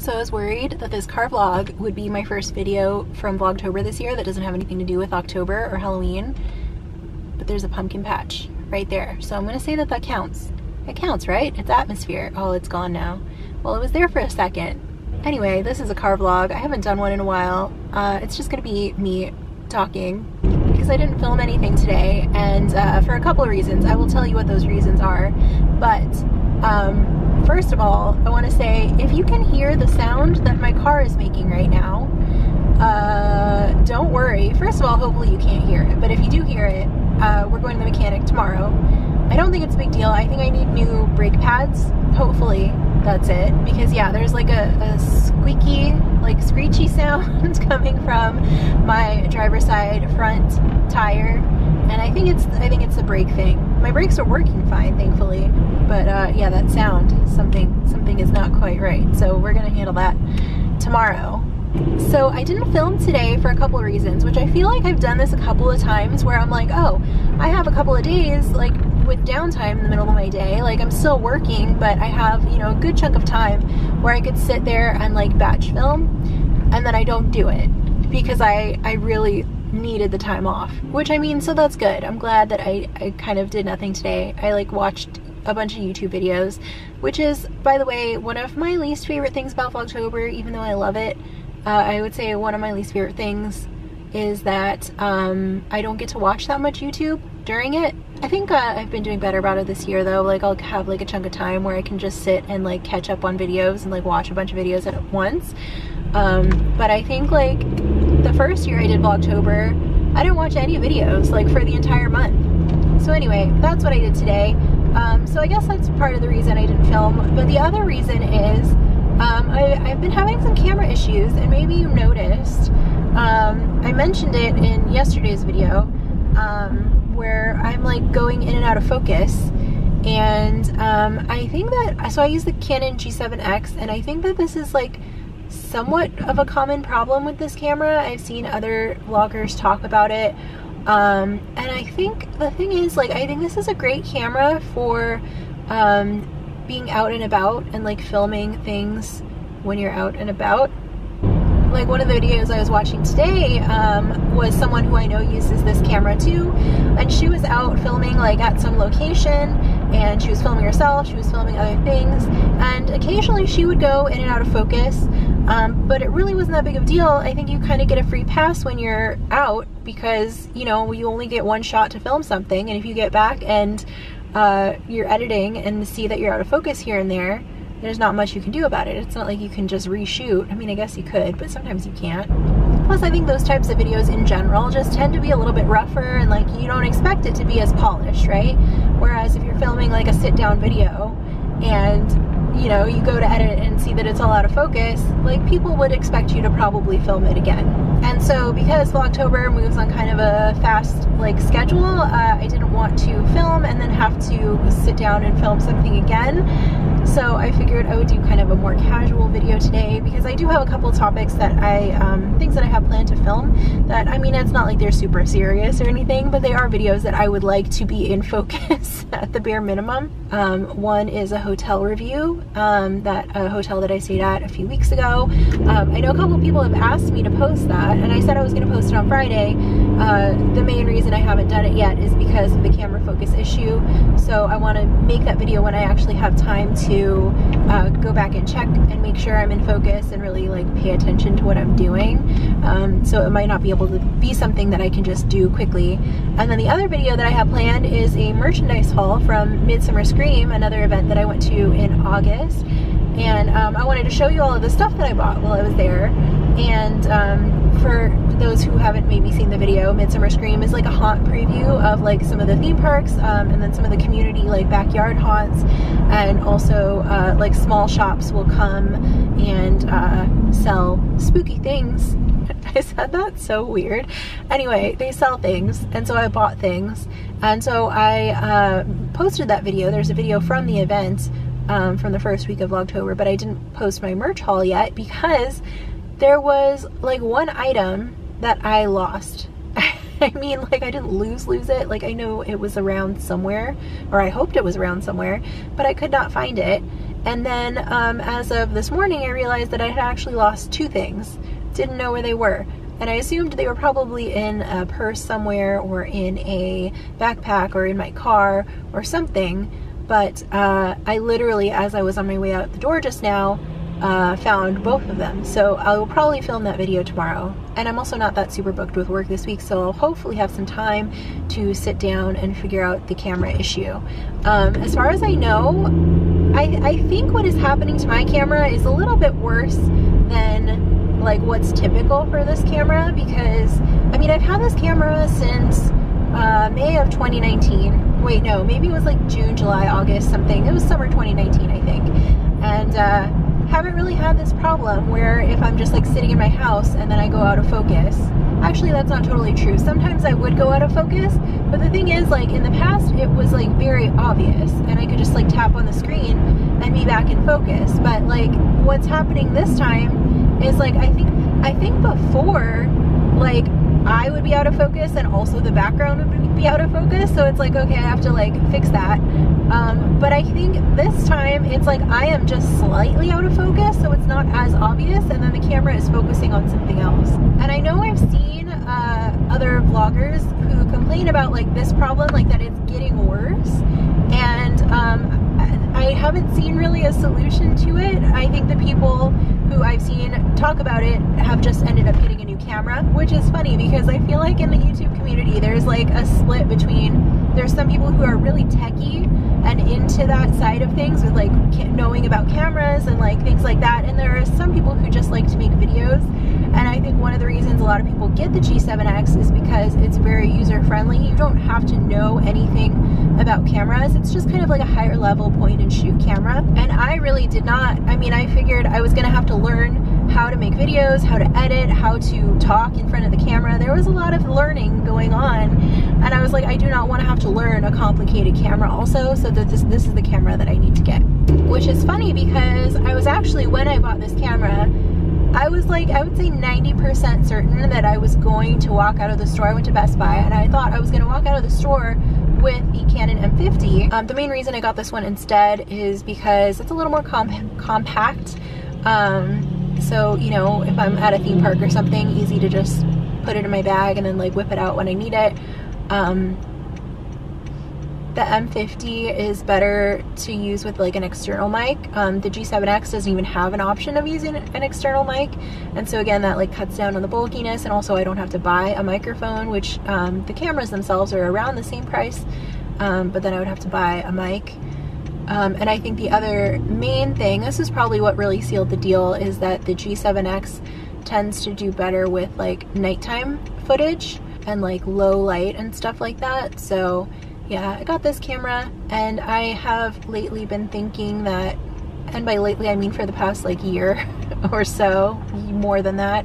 So I was worried that this car vlog would be my first video from Vlogtober this year that doesn't have anything to do with October or Halloween. But there's a pumpkin patch right there. So I'm gonna say that that counts. It counts, right? It's atmosphere. Oh, it's gone now. Well, it was there for a second. Anyway, this is a car vlog. I haven't done one in a while. Uh, it's just gonna be me talking because I didn't film anything today and uh, for a couple of reasons. I will tell you what those reasons are. But um, First of all, I want to say if you can hear the sound that my car is making right now, uh, don't worry. First of all, hopefully you can't hear it, but if you do hear it, uh, we're going to the mechanic tomorrow. I don't think it's a big deal. I think I need new brake pads. Hopefully that's it. Because yeah, there's like a, a squeaky, like screechy sound coming from my driver's side front tire and I think it's I think it's a brake thing. My brakes are working fine, thankfully, but uh, yeah, that sound something something quite right. So we're gonna handle that tomorrow. So I didn't film today for a couple of reasons, which I feel like I've done this a couple of times where I'm like, oh, I have a couple of days like with downtime in the middle of my day. Like I'm still working, but I have, you know, a good chunk of time where I could sit there and like batch film and then I don't do it because I, I really needed the time off. Which I mean, so that's good. I'm glad that I, I kind of did nothing today. I like watched a bunch of YouTube videos, which is, by the way, one of my least favorite things about Vlogtober, even though I love it. Uh, I would say one of my least favorite things is that um, I don't get to watch that much YouTube during it. I think uh, I've been doing better about it this year though. Like I'll have like a chunk of time where I can just sit and like catch up on videos and like watch a bunch of videos at once. Um, but I think like the first year I did Vlogtober, I didn't watch any videos like for the entire month. So anyway, that's what I did today. Um, so I guess that's part of the reason I didn't film. But the other reason is um, I, have been having some camera issues and maybe you noticed. Um, I mentioned it in yesterday's video um, where I'm like going in and out of focus and um, I think that, so I use the Canon G7X and I think that this is like somewhat of a common problem with this camera. I've seen other vloggers talk about it. Um, and I think the thing is, like, I think this is a great camera for um, being out and about and like filming things when you're out and about. Like one of the videos I was watching today um, was someone who I know uses this camera too, and she was out filming like at some location and she was filming herself, she was filming other things, and occasionally she would go in and out of focus, um, but it really wasn't that big of a deal. I think you kind of get a free pass when you're out because, you know, you only get one shot to film something, and if you get back and uh, you're editing and see that you're out of focus here and there, there's not much you can do about it. It's not like you can just reshoot. I mean, I guess you could, but sometimes you can't. Plus, I think those types of videos in general just tend to be a little bit rougher and like you don't expect it to be as polished, right? Whereas if you're filming like a sit down video and you know, you go to edit and see that it's all out of focus, like people would expect you to probably film it again. And so because Vlogtober moves on kind of a fast like schedule, uh, I didn't want to film and then have to sit down and film something again. So I figured I would do kind of a more casual video today because I do have a couple topics that I, um, things that I have planned to film that, I mean, it's not like they're super serious or anything, but they are videos that I would like to be in focus at the bare minimum. Um, one is a hotel review, um, that a hotel that I stayed at a few weeks ago. Um, I know a couple people have asked me to post that and I said I was going to post it on Friday. Uh, the main reason I haven't done it yet is because of the camera focus issue. So I want to make that video when I actually have time to uh, go back and check and make sure I'm in focus and really like pay attention to what I'm doing. Um, so it might not be able to be something that I can just do quickly. And then the other video that I have planned is a merchandise haul from Midsummer Scream, another event that I went to in August. And um, I wanted to show you all of the stuff that I bought while I was there. And um, for those who haven't maybe seen the video, Midsummer Scream is like a haunt preview of like some of the theme parks um, and then some of the community like backyard haunts and also uh, like small shops will come and uh, sell spooky things. I said that so weird. Anyway, they sell things and so I bought things and so I uh, posted that video. There's a video from the event um, from the first week of October, but I didn't post my merch haul yet because there was like one item that I lost. I mean, like I didn't lose lose it. Like I know it was around somewhere, or I hoped it was around somewhere, but I could not find it. And then um, as of this morning, I realized that I had actually lost two things. Didn't know where they were. And I assumed they were probably in a purse somewhere or in a backpack or in my car or something. But uh, I literally, as I was on my way out the door just now, uh, found both of them. So I will probably film that video tomorrow. And I'm also not that super booked with work this week, so I'll hopefully have some time to sit down and figure out the camera issue. Um, as far as I know, I, I think what is happening to my camera is a little bit worse than like what's typical for this camera because I mean I've had this camera since uh, May of 2019 wait no maybe it was like June July August something it was summer 2019 I think and uh, haven't really had this problem where if I'm just like sitting in my house and then I go out of focus. Actually, that's not totally true. Sometimes I would go out of focus, but the thing is like in the past it was like very obvious and I could just like tap on the screen and be back in focus. But like what's happening this time is like I think I think before like I would be out of focus and also the background would be out of focus. So it's like, okay, I have to like fix that. Um, but I think this time it's like I am just slightly out of focus. So it's not as obvious. And then the camera is focusing on something else. And I know I've seen uh, other vloggers who complain about like this problem, like that it's getting worse. And um, I haven't seen really a solution to it. I think the people who I've seen talk about it have just ended up getting a new camera, which is funny because I feel like in the YouTube community there's like a split between there's some people who are really techy and into that side of things with like knowing about cameras and like things like that and there are some people who just like to make videos and I think one of the reasons a lot of people get the G7X is because it's very user friendly. You don't have to know anything about cameras. It's just kind of like a higher level point and shoot camera. And I really did not, I mean, I figured I was gonna have to learn how to make videos, how to edit, how to talk in front of the camera. There was a lot of learning going on. And I was like, I do not want to have to learn a complicated camera also, so that this, this is the camera that I need to get. Which is funny because I was actually, when I bought this camera, I was like, I would say 90% certain that I was going to walk out of the store. I went to Best Buy and I thought I was going to walk out of the store with the Canon M50. Um, the main reason I got this one instead is because it's a little more comp compact. Um, so, you know, if I'm at a theme park or something, easy to just put it in my bag and then like whip it out when I need it. Um, the M50 is better to use with like an external mic. Um, the G7X doesn't even have an option of using an external mic. And so again, that like cuts down on the bulkiness and also I don't have to buy a microphone, which um, the cameras themselves are around the same price. Um, but then I would have to buy a mic. Um, and I think the other main thing, this is probably what really sealed the deal, is that the G7X tends to do better with like nighttime footage and like low light and stuff like that. So yeah, I got this camera and I have lately been thinking that, and by lately I mean for the past like year or so, more than that,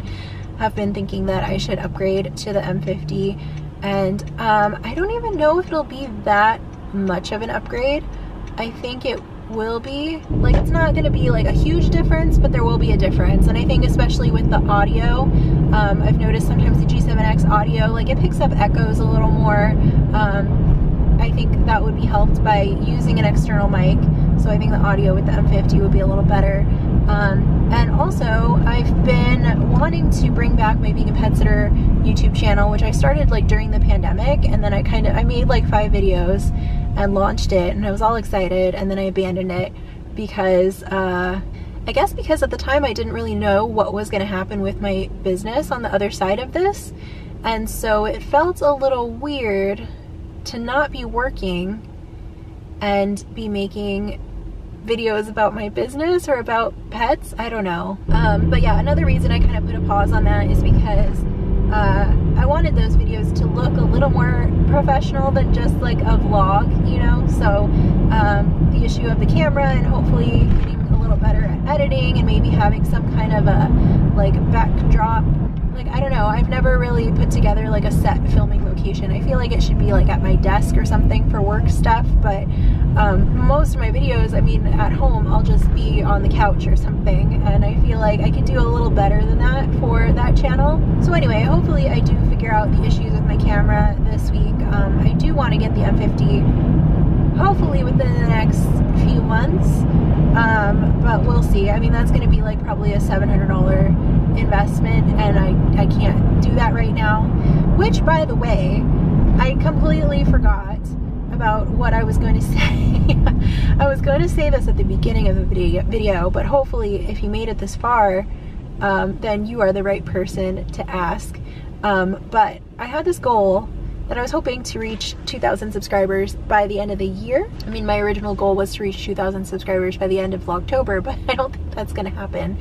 have been thinking that I should upgrade to the M50 and um, I don't even know if it'll be that much of an upgrade. I think it will be. Like it's not gonna be like a huge difference, but there will be a difference. And I think especially with the audio, um, I've noticed sometimes the G7X audio, like it picks up echoes a little more. Um, I think that would be helped by using an external mic. So I think the audio with the M50 would be a little better. Um, and also, I've been wanting to bring back my Being a Pet Sitter YouTube channel, which I started like during the pandemic, and then I kind of I made like five videos and launched it, and I was all excited, and then I abandoned it because uh, I guess because at the time I didn't really know what was going to happen with my business on the other side of this, and so it felt a little weird to not be working and be making videos about my business or about pets. I don't know. Um, but yeah, another reason I kind of put a pause on that is because uh, I wanted those videos to look a little more professional than just like a vlog, you know? So um, the issue of the camera and hopefully getting a little better at editing and maybe having some kind of a like backdrop like I don't know I've never really put together like a set filming location I feel like it should be like at my desk or something for work stuff but um, most of my videos I mean at home I'll just be on the couch or something and I feel like I could do a little better than that for that channel so anyway hopefully I do figure out the issues with my camera this week um, I do want to get the M50 hopefully within the next few months. Um, but we'll see. I mean, that's going to be like probably a $700 investment, and I, I can't do that right now. Which, by the way, I completely forgot about what I was going to say. I was going to say this at the beginning of the video, but hopefully if you made it this far, um, then you are the right person to ask. Um, but I had this goal that I was hoping to reach 2,000 subscribers by the end of the year. I mean, my original goal was to reach 2,000 subscribers by the end of October, but I don't think that's gonna happen.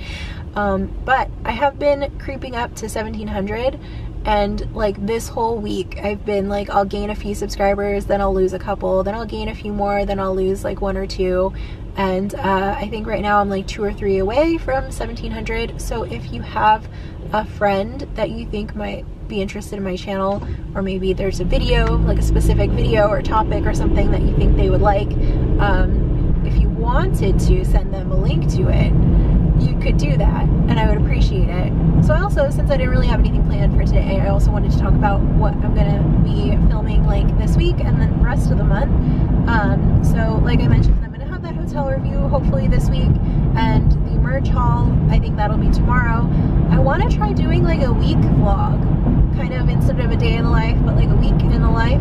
Um, but I have been creeping up to 1,700 and like this whole week I've been like I'll gain a few subscribers then I'll lose a couple then I'll gain a few more then I'll lose like one or two. And uh, I think right now I'm like two or three away from 1700 so if you have a friend that you think might be interested in my channel or maybe there's a video like a specific video or topic or something that you think they would like um, if you wanted to send them a link to it you could do that and I would appreciate it. So I also since I didn't really have anything planned for today I also wanted to talk about what I'm gonna be filming like this week and then the rest of the month. Um, so like I mentioned I'm gonna have that hotel review hopefully this week and the merch haul I think that'll be tomorrow. I want to try doing like a week vlog kind of instead of a day in the life, but like a week in the life.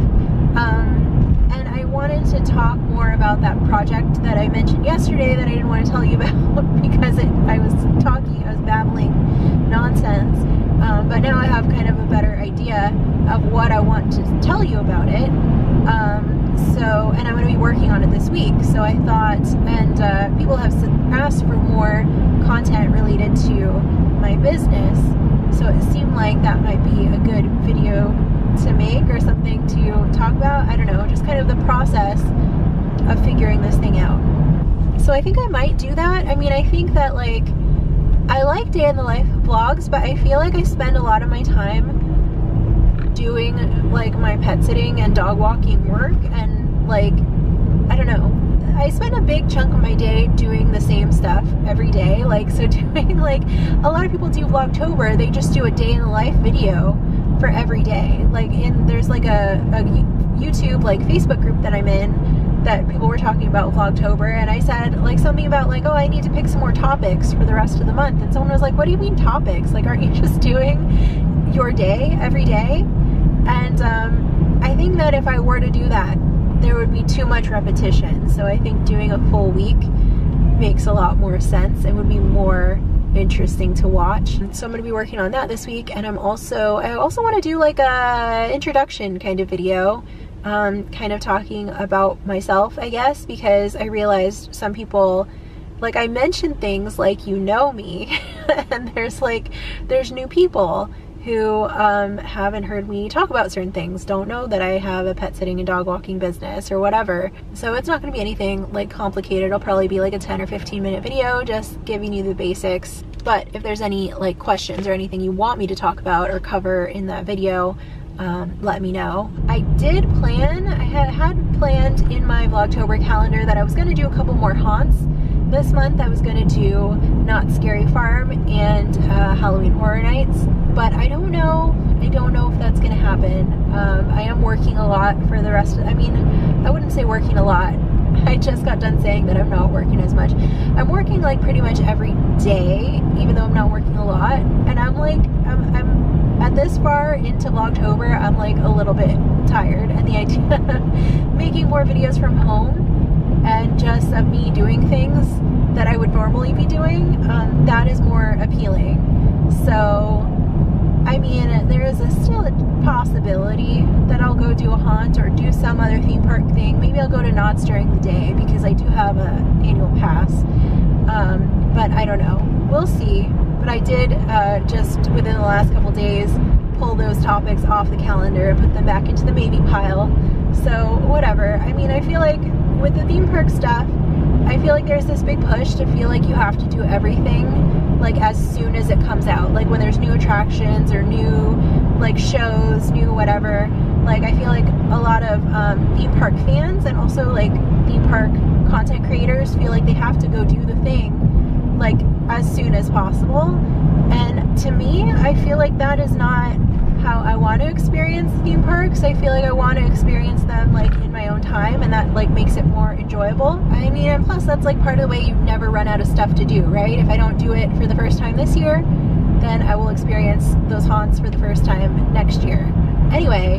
Um, and I wanted to talk more about that project that I mentioned yesterday that I didn't want to tell you about because it, I was talking, I was babbling nonsense. Um, but now I have kind of a better idea of what I want to tell you about it. Um, so, and I'm going to be working on it this week. So I thought, and uh, people have asked for more content related to my business. So it seemed like that might be a good video to make or something to talk about. I don't know, just kind of the process of figuring this thing out. So I think I might do that. I mean, I think that like, I like day in the life vlogs, but I feel like I spend a lot of my time doing like my pet sitting and dog walking work and like, I don't know, I spend a big chunk of my day doing the same stuff every day. Like, so doing like, a lot of people do Vlogtober, they just do a day in the life video for every day. Like, in, there's like a, a YouTube, like Facebook group that I'm in that people were talking about Vlogtober and I said like something about like, oh, I need to pick some more topics for the rest of the month. And someone was like, what do you mean topics? Like, aren't you just doing your day every day? And um, I think that if I were to do that, there would be too much repetition. So I think doing a full week makes a lot more sense and would be more interesting to watch. So I'm to be working on that this week and I'm also, I also want to do like a introduction kind of video um, kind of talking about myself, I guess, because I realized some people like I mentioned things like you know me and there's like there's new people who um, haven't heard me talk about certain things, don't know that I have a pet sitting and dog walking business or whatever. So it's not gonna be anything like complicated. It'll probably be like a 10 or 15 minute video just giving you the basics. But if there's any like questions or anything you want me to talk about or cover in that video, um, let me know. I did plan, I had, had planned in my Vlogtober calendar that I was gonna do a couple more haunts this month I was to do Knott's Scary Farm and uh, Halloween Horror Nights, but I don't know. I don't know if that's to happen. Um, I am working a lot for the rest of, I mean, I wouldn't say working a lot. I just got done saying that I'm not working as much. I'm working like pretty much every day, even though I'm not working a lot. And I'm like, I'm, I'm at this far into Vlogtober, I'm like a little bit tired. And the idea of making more videos from home and just of me doing things that I would normally be doing, um, that is more appealing. So, I mean, there is a still a possibility that I'll go do a haunt or do some other theme park thing. Maybe I'll go to Knott's during the day because I do have an annual pass. Um, but I don't know. We'll see. But I did uh, just within the last couple days pull those topics off the calendar and put them back into the maybe pile. So whatever. I mean, I feel like with the theme park stuff, I feel like there's this big push to feel like you have to do everything like as soon as it comes out. Like when there's new attractions or new like shows, new whatever. Like I feel like a lot of um, theme park fans and also like theme park content creators feel like they have to go do the thing like as soon as possible. And to me, I feel like that is not how I want to experience theme parks. I feel like I want to experience them like in my own time and that like makes it more enjoyable. I mean, and plus that's like part of the way you never run out of stuff to do, right? If I don't do it for the first time this year, then I will experience those haunts for the first time next year. Anyway,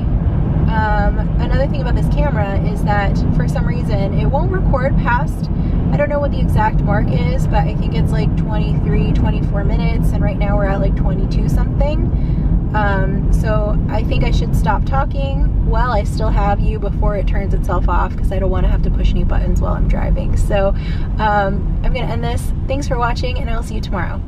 um, another thing about this camera is that for some reason it won't record past I don't know what the exact mark is, but I think it's like 23, 24 minutes, and right now we're at like 22 something. Um, so I think I should stop talking while I still have you before it turns itself off because I don't want to have to push any buttons while I'm driving. So um, I'm going to end this. Thanks for watching, and I'll see you tomorrow.